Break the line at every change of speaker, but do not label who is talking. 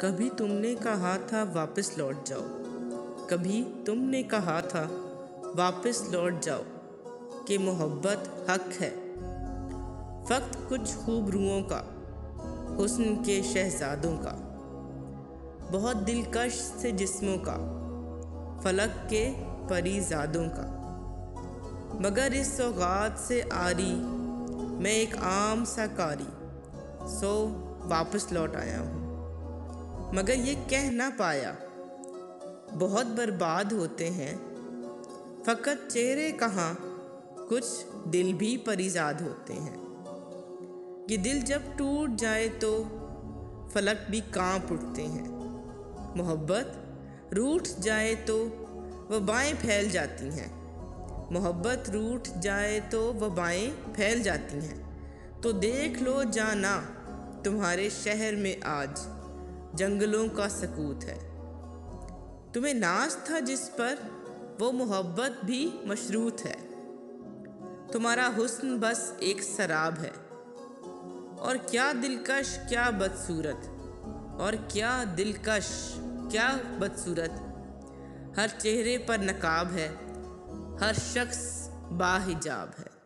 कभी तुमने कहा था वापस लौट जाओ। कभी तुमने कहा था वापस लौट जाओ कि मोहब्बत हक है। फ़क्त कुछ खूबरूओं का, हुस्न के शहजादों का, बहुत दिलकश से जिस्मों का, फलक के परीजादों का। मगर इस सौगात से आरी, मैं एक आम सा कारी सो वापस लौट आया हूँ। मगर ये कह ना पाया। बहुत बर्बाद होते हैं। फ़कत चेहरे कहाँ, कुछ दिल भी परिजाद होते हैं। ये दिल जब टूट जाए तो फलक भी काँप उठते हैं। मोहब्बत रूठ जाए तो वबाएँ फैल जाती हैं। मोहब्बत रूठ जाए तो वबाएँ फैल जाती हैं। तो देख लो जाना तुम्हारे शहर में आज। जंगलों का सकूत है। तुम्हें नाज था जिस पर वो मोहब्बत भी मशरूत है। तुम्हारा हुस्न बस एक शराब है। और क्या दिलकश, क्या बदसूरत। और क्या दिलकश, क्या बदसूरत। हर चेहरे पर नकाब है। हर शख्स बाहिजाब है।